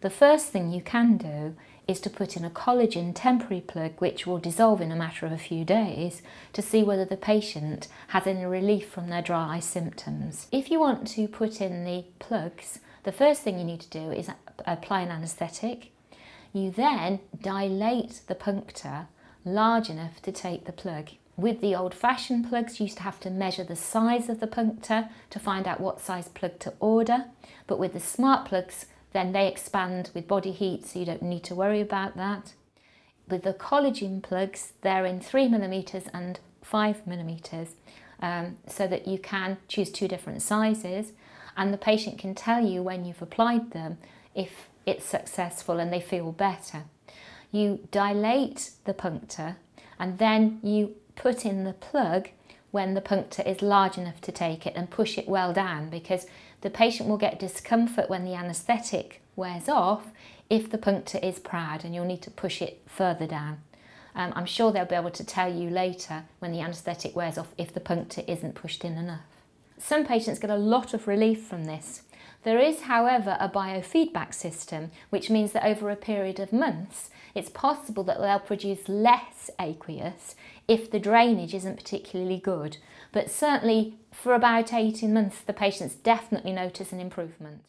The first thing you can do is to put in a collagen temporary plug which will dissolve in a matter of a few days to see whether the patient has any relief from their dry eye symptoms. If you want to put in the plugs, the first thing you need to do is apply an anaesthetic. You then dilate the punctum large enough to take the plug. With the old-fashioned plugs, you used to have to measure the size of the punctum to find out what size plug to order. But with the smart plugs, then they expand with body heat, so you don't need to worry about that. With the collagen plugs, they're in three millimeters and five millimeters, um, so that you can choose two different sizes, and the patient can tell you when you've applied them if it's successful and they feel better. You dilate the punctum and then you put in the plug when the punctum is large enough to take it and push it well down because the patient will get discomfort when the anaesthetic wears off if the punctum is proud and you'll need to push it further down. Um, I'm sure they'll be able to tell you later when the anaesthetic wears off if the punctum isn't pushed in enough. Some patients get a lot of relief from this. There is, however, a biofeedback system, which means that over a period of months, it's possible that they'll produce less aqueous if the drainage isn't particularly good. But certainly for about 18 months, the patients definitely notice an improvement.